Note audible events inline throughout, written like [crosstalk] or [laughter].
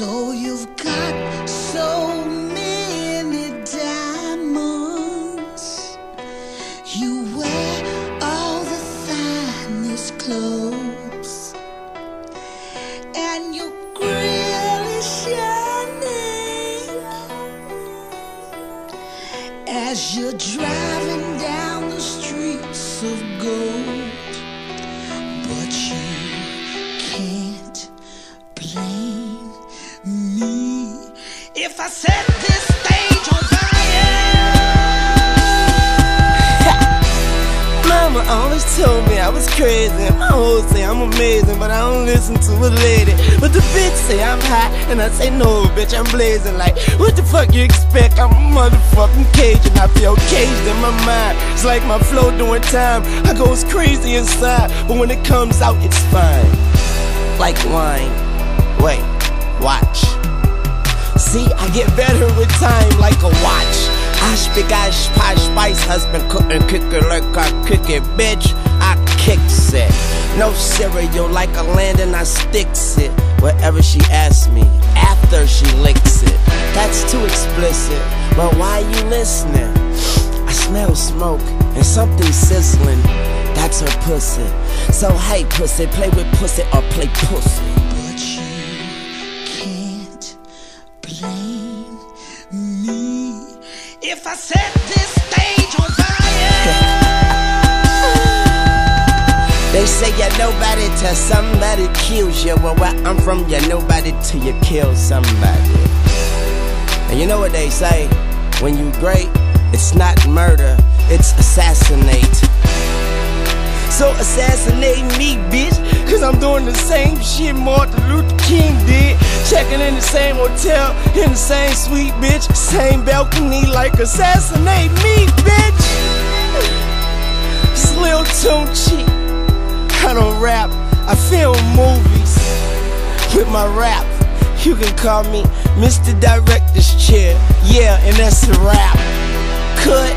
So you've got so many diamonds. You wear all the finest clothes, and your grill is shining as you're driving down the streets of gold. I set this stage on fire. [laughs] Mama always told me I was crazy. My hoes say I'm amazing, but I don't listen to a lady. But the bitch say I'm hot, and I say no, bitch, I'm blazing. Like, what the fuck you expect? I'm a motherfucking and I feel caged in my mind. It's like my flow doing time. I goes crazy inside, but when it comes out, it's fine. Like wine. Wait, get better with time like a watch. Ash big ash Posh Spice husband cooking cook it like I cook it, bitch. I kicks it. No cereal like a land and I sticks it wherever she asks me after she licks it. That's too explicit, but why you listening? I smell smoke and something sizzling. That's her pussy. So hey pussy, play with pussy or play pussy. If I set this stage on fire. They say you're nobody till somebody kills you. Well, where I'm from, you're nobody till you kill somebody. And you know what they say? When you great, it's not murder, it's assassinate. So assassinate me, bitch. Cause I'm doing the same shit Martin Luther King did. Checking in the same hotel, in the same suite, bitch. Same balcony, like assassinate me, bitch. It's Lil Tunechi. I don't rap, I film movies with my rap. You can call me Mr. Director's Chair. Yeah, and that's a rap. Cut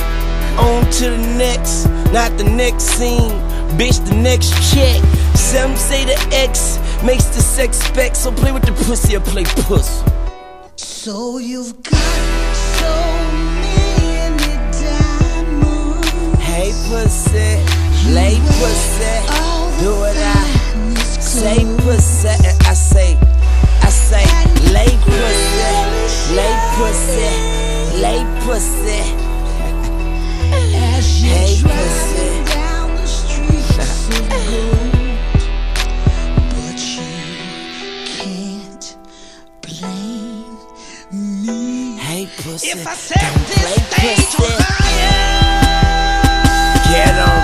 on to the next, not the next scene. Bitch, the next check. Some say the X makes the sex spec, so play with the pussy or play puss. So you've got so many diamonds. Hey pussy, lay pussy, do what I say pussy, and I say, I say, lay pussy, lay pussy, lay pussy. Hey, pussy. Pussy, if I set don't this stage on fire. Get 'em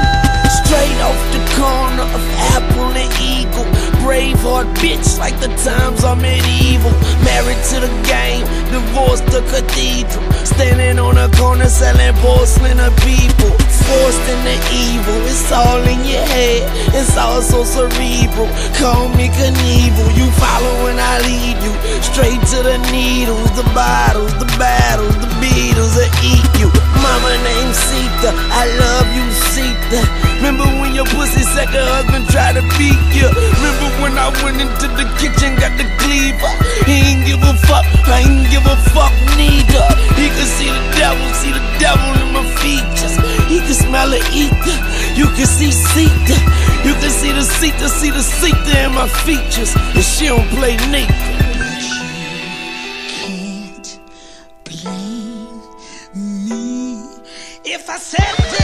straight off the corner of Apple and Eagle. Braveheart bitch, like the times are medieval. Married to the game, divorced the cathedral. Standing on corner selling porcelain to people. Forced into evil, it's all in your head. It's all so cerebral. Call me Knievel, you follow when I lead you. Straight to the needles, the bottles, the battles, the Beatles that eat you. Mama named Cita, I love you, Cita. Remember when your pussy second husband tried to beat you? Remember when I went into the kitchen, got the cleaver? He ain't give a fuck, I ain't smell the ether, you can see Cita. You can see the Cita, see the Cita in my features. And she don't play naked. Can't blame me if I said.